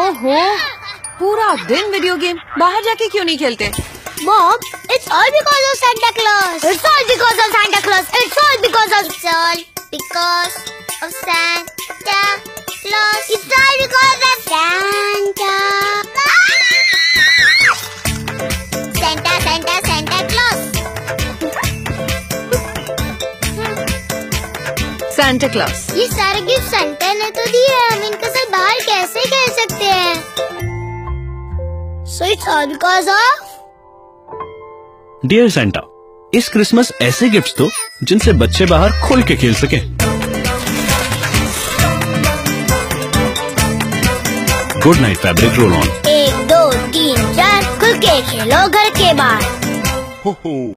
ओहो पूरा दिन वीडियो गेम बाहर जाके क्यों नहीं खेलते Mom, it's all because of Santa Claus. It's all because of Santa Claus. It's all because of it's all because of Santa Claus. It's all because of Santa. Santa, Santa, Santa Claus. Santa Claus ये सारे gift Santa ने तो दिए So it's all because of Dear Santa, इस Christmas ऐसे gifts दो जिनसे बच्चे बाहर खुल के खेल सके। Good night fabric roll on एक दो तीन चार खुल के खेलो घर के बाहर।